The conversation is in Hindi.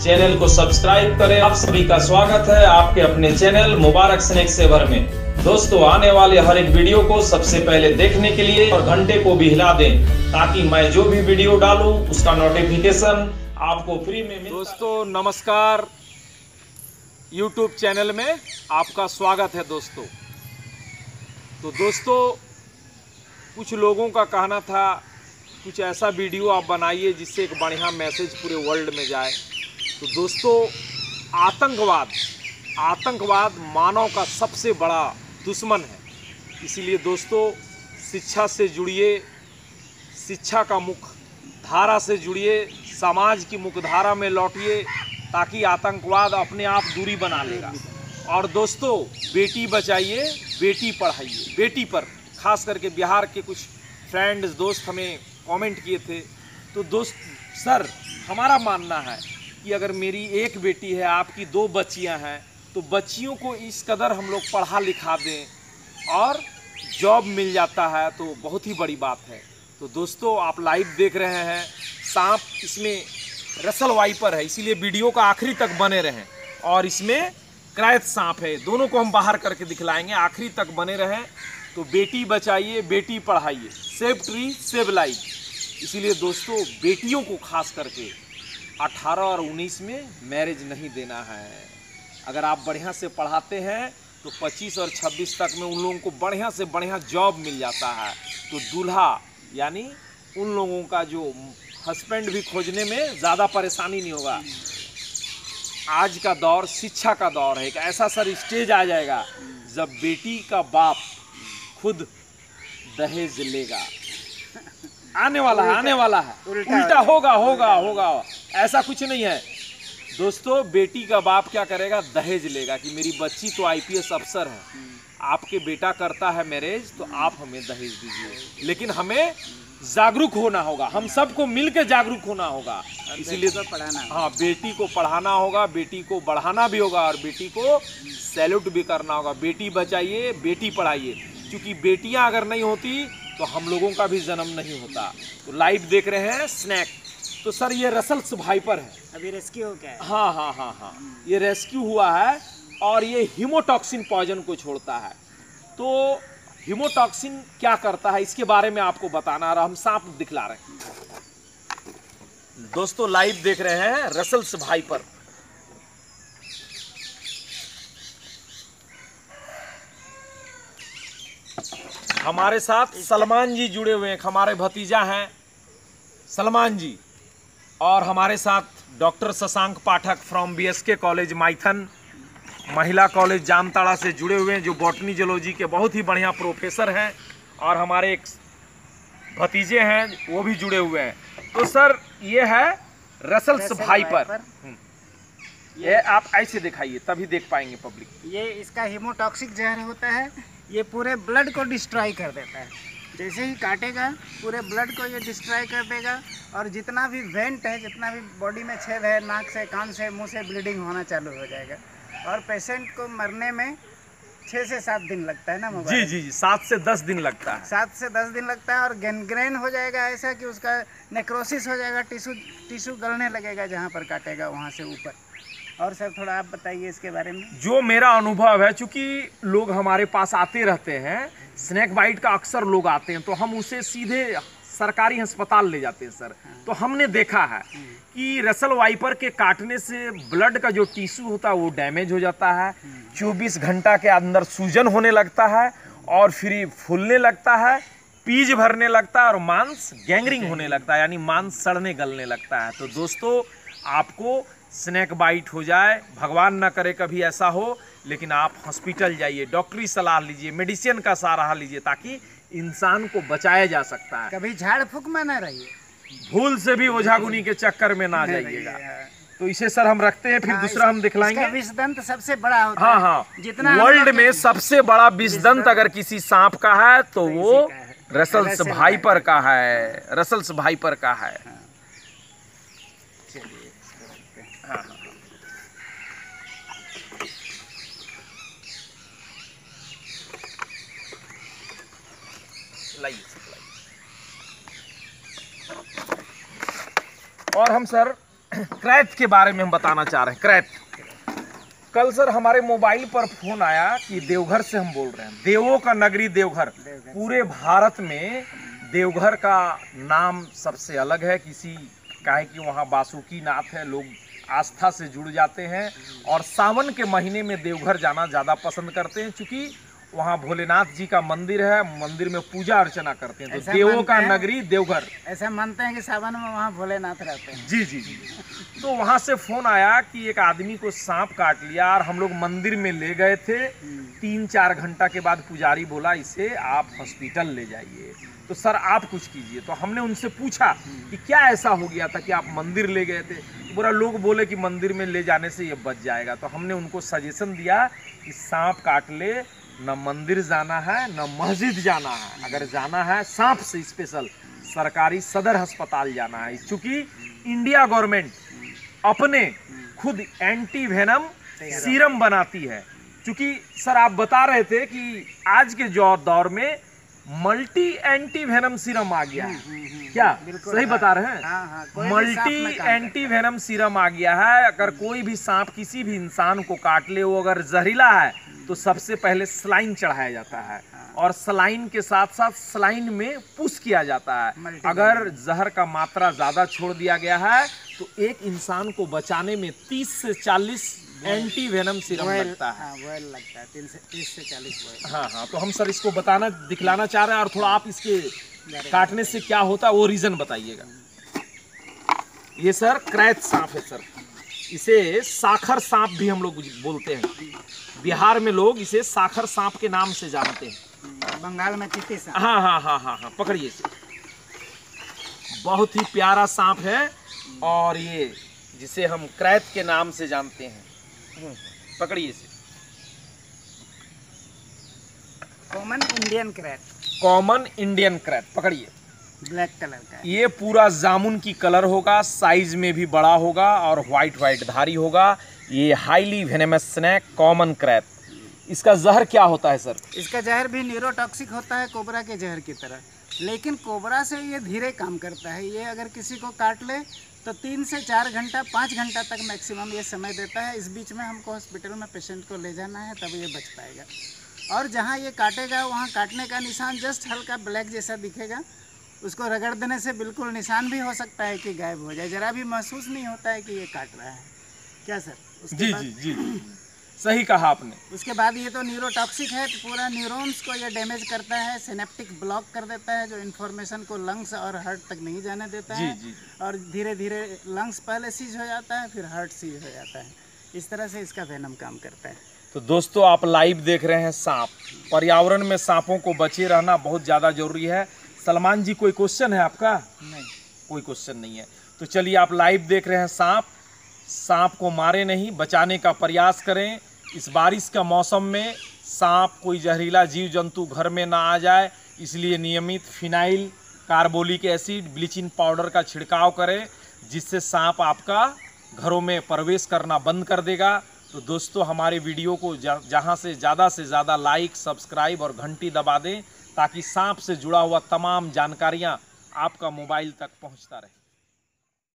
चैनल को सब्सक्राइब करें। आप सभी का स्वागत है आपके अपने चैनल मुबारक स्नैक सेवर में। दोस्तों, आने वाले हर एक वीडियो को सबसे पहले देखने के लिए और घंटे को भी हिला दें, ताकि मैं जो भी वीडियो डालूं, उसका नोटिफिकेशन आपको फ्री में मिल दोस्तों, नमस्कार। यूट्यूब चैनल में आपका स्वागत है दोस्तों। तो दोस्तों, कुछ लोगों का कहना था, कुछ ऐसा वीडियो आप बनाइए जिससे एक बढ़िया मैसेज पूरे वर्ल्ड में जाए। तो दोस्तों, आतंकवाद आतंकवाद मानव का सबसे बड़ा दुश्मन है। इसीलिए दोस्तों, शिक्षा से जुड़िए, शिक्षा का मुख धारा से जुड़िए, समाज की मुखधारा में लौटिए, ताकि आतंकवाद अपने आप दूरी बना लेगा। और दोस्तों, बेटी बचाइए, बेटी पढ़ाइए। बेटी पर, खास करके बिहार के कुछ फ्रेंड्स दोस्त हमें कमेंट किए थे। तो दोस्त सर हमारा मानना है कि अगर मेरी एक बेटी है, आपकी दो बच्चियाँ हैं तो बच्चियों को इस कदर हम लोग पढ़ा लिखा दें और जॉब मिल जाता है तो बहुत ही बड़ी बात है। तो दोस्तों, आप लाइव देख रहे हैं, सांप इसमें रसल वाइपर है, इसीलिए वीडियो का आखिरी तक बने रहें और इसमें क्रैत सांप है, दोनों को हम बाहर करके दिखलाएँगे, आखिरी तक बने रहें। तो बेटी बचाइए, बेटी पढ़ाइए सेव ट्री सेव लाइफ इसीलिए दोस्तों, बेटियों को खास करके 18 और 19 में मैरिज नहीं देना है। अगर आप बढ़िया से पढ़ाते हैं तो 25 और 26 तक में उन लोगों को बढ़िया से बढ़िया जॉब मिल जाता है। तो दूल्हा यानी उन लोगों का जो हस्बैंड भी खोजने में ज़्यादा परेशानी नहीं होगा। आज का दौर शिक्षा का दौर है। एक ऐसा सर स्टेज आ जाएगा जब बेटी का बाप खुद दहेज लेगा। आने वाला है आने वाला है। उल्टा होगा होगा होगा। ऐसा कुछ नहीं है। दोस्तों बेटी का बाप क्या करेगा? दहेज लेगा कि मेरी बच्ची तो आईपीएस अफसर है। आपके बेटा करता है मैरिज तो आप हमें दहेज दीजिए। लेकिन हमें जागरूक होना होगा। हम सबको मिलकर जागरूक होना होगा। इसीलिए को पढ़ाना हाँ बेटी को पढ़ाना होगा बेटी को बढ़ाना भी होगा और बेटी को सैल्यूट भी करना होगा। बेटी बचाइए बेटी पढ़ाइए। क्योंकि बेटियाँ अगर नहीं होती तो हम लोगों का भी जन्म नहीं होता। तो लाइव देख रहे हैं स्नैक तो सर ये रसल्स भाइपर है। अभी रेस्क्यू हो गया है। हाँ हाँ हाँ हाँ। ये रेस्क्यू हुआ है और ये हीमोटॉक्सिन पॉइजन को छोड़ता है। तो हीमोटॉक्सिन क्या करता है इसके बारे में आपको बताना और हम सांप दिखला रहे हैं। दोस्तों लाइव देख रहे हैं रसल्स भाइपर हमारे साथ सलमान जी जुड़े हुए हैं। हमारे भतीजा हैं। सलमान जी। और हमारे साथ doctor Shashank Pathak from BSK college Maithon महिला कॉलेज जामताड़ा से जुड़े हुए हैं जो बॉटनी जोलॉजी के बहुत ही बढ़िया प्रोफेसर हैं और हमारे एक भतीजे हैं वो भी जुड़े हुए हैं। तो सर ये है रसल्स रसल भाइपर वाइपर। ये आप ऐसे दिखाइए तभी देख पाएँगे पब्लिक ये इसका हीमोटॉक्सिक जहर होता है ये पूरे ब्लड को डिस्ट्रॉय कर देता है। जैसे ही काटेगा पूरे ब्लड को ये डिस्ट्रॉय कर देगा और जितना भी वेंट है जितना भी बॉडी में छेद है नाक से कान से मुँह से ब्लीडिंग होना चालू हो जाएगा। और पेशेंट को मरने में छः से सात दिन लगता है ना मोबाइल जी जी जी सात से दस दिन लगता है। सात से दस दिन लगता है और गेनग्रेन हो जाएगा ऐसा कि उसका नेक्रोसिस हो जाएगा टिशू टिशू गलने लगेगा जहाँ पर काटेगा वहाँ से ऊपर। और सर थोड़ा आप बताइए इसके बारे में। जो मेरा अनुभव है चूँकि लोग हमारे पास आते रहते हैं स्नैक बाइट का अक्सर लोग आते हैं तो हम उसे सीधे सरकारी अस्पताल ले जाते हैं सर। तो हमने देखा है कि रसल वाइपर के काटने से ब्लड का जो टिश्यू होता है वो डैमेज हो जाता है। 24 घंटा के अंदर सूजन होने लगता है और फिर फूलने लगता है पीज भरने लगता है और मांस गैंगरिंग होने लगता है यानी मांस सड़ने गलने लगता है। तो दोस्तों आपको स्नैक बाइट हो जाए भगवान न करे कभी ऐसा हो लेकिन आप हॉस्पिटल जाइए डॉक्टरी सलाह लीजिए मेडिसिन का सहारा लीजिए ताकि इंसान को बचाया जा सकता है। कभी झाड़ फूक में ना रहिए। भूल से भी ओझागुनी के चक्कर में ना जाइएगा। तो इसे सर हम रखते हैं फिर हाँ, दूसरा हम दिखलाएँगे। विषदंत सबसे बड़ा होता हाँ हाँ। जितना वर्ल्ड में सबसे बड़ा विषदंत अगर किसी सांप का है तो वो रसल्स रसल भाइपर का है रसल्स भाइपर का है चलिए इसको रखते हैं। हाँ, हाँ। लाइए सर, लाइए। और हम सर क्रैत के बारे में हम बताना चाह रहे हैं। क्रैत कल सर हमारे मोबाइल पर फ़ोन आया कि देवघर से हम बोल रहे हैं। देवों का नगरी देवघर। देवघर। पूरे भारत में देवघर का नाम सबसे अलग है। किसी काहे कि वहाँ बासुकी नाथ है लोग आस्था से जुड़ जाते हैं और सावन के महीने में देवघर जाना ज़्यादा पसंद करते हैं। क्योंकि वहाँ भोलेनाथ जी का मंदिर है मंदिर में पूजा अर्चना करते हैं। तो देवों का हैं? नगरी देवघर। ऐसा मानते हैं कि सावन में वहाँ भोलेनाथ रहते हैं। जी जी जी। तो वहाँ से फ़ोन आया कि एक आदमी को सांप काट लिया और हम लोग मंदिर में ले गए थे। तीन चार घंटा के बाद पुजारी बोला इसे आप हॉस्पिटल ले जाइए। तो सर आप कुछ कीजिए। तो हमने उनसे पूछा कि क्या ऐसा हो गया था कि आप मंदिर ले गए थे? बुरा लोग बोले कि मंदिर में ले जाने से ये बच जाएगा। तो हमने उनको सजेशन दिया कि सांप काट ले न मंदिर जाना है न मस्जिद जाना है। अगर जाना है सांप से स्पेशल सरकारी सदर अस्पताल जाना है। चूँकि इंडिया गवर्नमेंट अपने खुद एंटी वेनम सीरम बनाती है। क्योंकि सर आप बता रहे थे कि आज के जो दौर में मल्टी एंटी वेनम सीरम आ गया है। क्या? सही हाँ। बता रहे हैं? हाँ हाँ मल्टी एंटी वेनम सीरम आ गया है। अगर कोई भी सांप किसी भी इंसान को काट ले वो अगर जहरीला है तो सबसे पहले स्लाइन चढ़ाया जाता है और स्लाइन के साथ साथ स्लाइन में पुश किया जाता है। अगर जहर का मात्रा ज़्यादा छोड़ दिया गया है तो एक इंसान को बचाने में 30 से 40 एंटी वेनम सीरम लगता है। हाँ लगता है तीन से तीस से चालीस हाँ हाँ तो हम सर इसको बताना दिखलाना चाह रहे हैं और थोड़ा आप इसके काटने से क्या होता है वो रीजन बताइएगा। ये सर क्रैच सांप है सर। इसे साखर सांप भी हम लोग बोलते हैं। बिहार में लोग इसे साखर सांप के नाम से जानते हैं। बंगाल में चीती सांप। हाँ हाँ हाँ हाँ हाँ पकड़िए। इसे बहुत ही प्यारा सांप है और ये जिसे हम क्रैत के नाम से जानते हैं। हम्म, पकड़िए इसे। Common Indian krait common Indian krait पकड़िए। ब्लैक कलर का ये पूरा जामुन की कलर होगा साइज़ में भी बड़ा होगा और व्हाइट व्हाइट धारी होगा। ये highly venomous snake common krait इसका जहर क्या होता है सर इसका जहर भी न्यूरोटॉक्सिक होता है कोबरा के जहर की तरह। लेकिन कोबरा से ये धीरे काम करता है। ये अगर किसी को काट ले तो तीन से चार घंटा पाँच घंटा तक मैक्सिमम ये समय देता है। इस बीच में हमको हॉस्पिटल में पेशेंट को ले जाना है तब ये बच पाएगा। और जहाँ ये काटेगा वहाँ काटने का निशान जस्ट हल्का ब्लैक जैसा दिखेगा। उसको रगड़ देने से बिल्कुल निशान भी हो सकता है कि गायब हो जाए। जरा भी महसूस नहीं होता है कि ये काट रहा है। क्या सर? उसके जी बाद- जी जी सही कहा आपने। उसके बाद ये तो न्यूरोटॉक्सिक है तो पूरा न्यूरॉन्स को ये डैमेज करता है सिनेप्टिक ब्लॉक कर देता है जो इन्फॉर्मेशन को लंग्स और हार्ट तक नहीं जाने देता जी, है। जी। और धीरे धीरे लंग्स पहले सीज हो जाता है फिर हार्ट सीज हो जाता है। इस तरह से इसका वेनम काम करता है। तो दोस्तों आप लाइव देख रहे हैं सांप। पर्यावरण में सांपों को बचे रहना बहुत ज़्यादा ज़रूरी है। सलमान जी कोई क्वेश्चन है आपका? नहीं। कोई क्वेश्चन नहीं है। तो चलिए आप लाइव देख रहे हैं सांप। सांप को मारे नहीं बचाने का प्रयास करें। इस बारिश का मौसम में सांप कोई जहरीला जीव जंतु घर में ना आ जाए इसलिए नियमित phenyl carbolic acid bleaching powder का छिड़काव करें जिससे सांप आपका घरों में प्रवेश करना बंद कर देगा। तो दोस्तों हमारे वीडियो को जहाँ से ज़्यादा से ज़्यादा लाइक सब्सक्राइब और घंटी दबा दें। ताकि सांप से जुड़ा हुआ तमाम जानकारियाँ आपका मोबाइल तक पहुँचता रहे।